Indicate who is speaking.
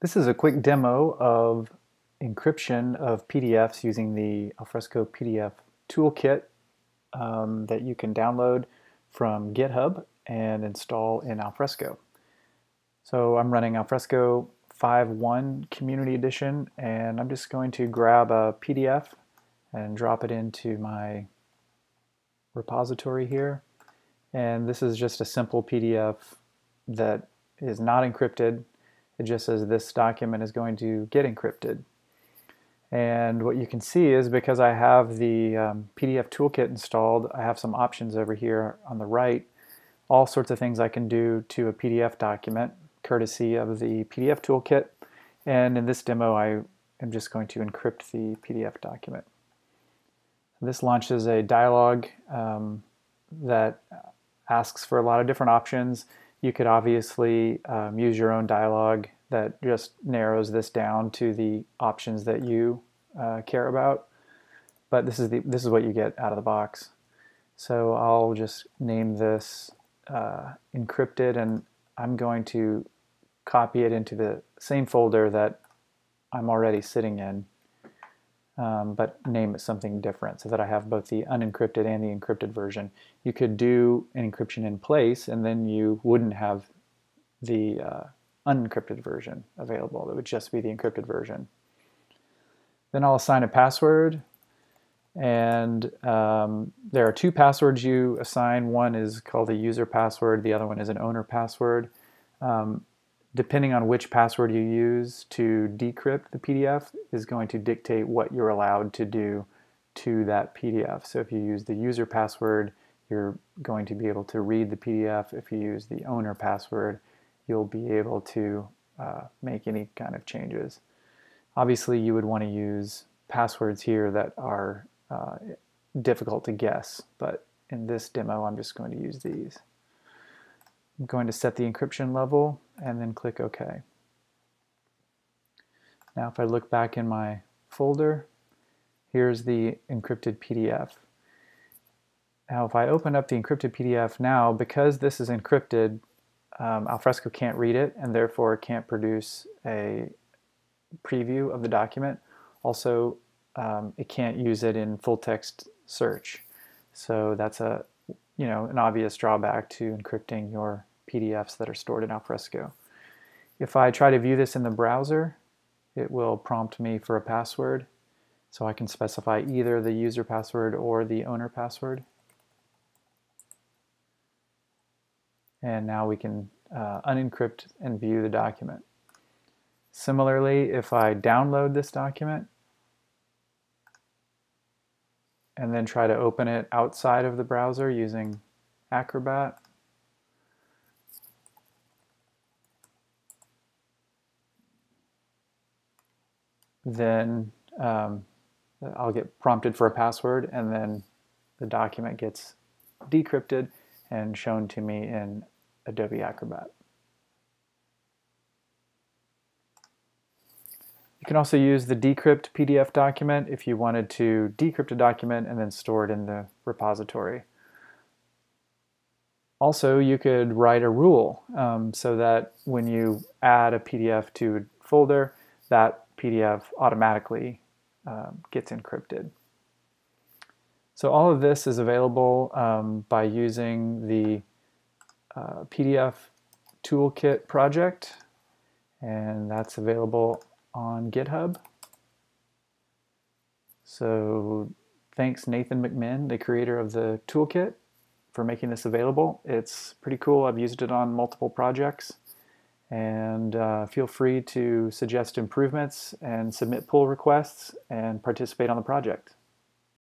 Speaker 1: This is a quick demo of encryption of PDFs using the Alfresco PDF toolkit um, that you can download from GitHub and install in Alfresco. So I'm running Alfresco 5.1 Community Edition and I'm just going to grab a PDF and drop it into my repository here. And this is just a simple PDF that is not encrypted it just says this document is going to get encrypted. And what you can see is because I have the um, PDF toolkit installed, I have some options over here on the right, all sorts of things I can do to a PDF document, courtesy of the PDF toolkit. And in this demo, I am just going to encrypt the PDF document. This launches a dialog um, that asks for a lot of different options. You could obviously um, use your own dialog that just narrows this down to the options that you uh, care about. But this is the this is what you get out of the box. So I'll just name this uh, encrypted, and I'm going to copy it into the same folder that I'm already sitting in, um, but name it something different so that I have both the unencrypted and the encrypted version. You could do an encryption in place, and then you wouldn't have the uh, unencrypted version available. It would just be the encrypted version. Then I'll assign a password and um, there are two passwords you assign. One is called a user password, the other one is an owner password. Um, depending on which password you use to decrypt the PDF is going to dictate what you're allowed to do to that PDF. So if you use the user password, you're going to be able to read the PDF. If you use the owner password, you'll be able to uh, make any kind of changes. Obviously, you would want to use passwords here that are uh, difficult to guess, but in this demo, I'm just going to use these. I'm going to set the encryption level and then click OK. Now, if I look back in my folder, here's the encrypted PDF. Now, if I open up the encrypted PDF now, because this is encrypted, um, Alfresco can't read it and therefore can't produce a preview of the document. Also, um, it can't use it in full text search. So that's a you know an obvious drawback to encrypting your PDFs that are stored in Alfresco. If I try to view this in the browser, it will prompt me for a password. So I can specify either the user password or the owner password. and now we can uh, unencrypt and view the document. Similarly, if I download this document and then try to open it outside of the browser using Acrobat, then um, I'll get prompted for a password and then the document gets decrypted and shown to me in Adobe Acrobat. You can also use the decrypt PDF document if you wanted to decrypt a document and then store it in the repository. Also, you could write a rule um, so that when you add a PDF to a folder, that PDF automatically uh, gets encrypted. So all of this is available um, by using the uh, PDF Toolkit project, and that's available on GitHub. So thanks Nathan McMinn, the creator of the toolkit, for making this available. It's pretty cool. I've used it on multiple projects. And uh, feel free to suggest improvements and submit pull requests and participate on the project.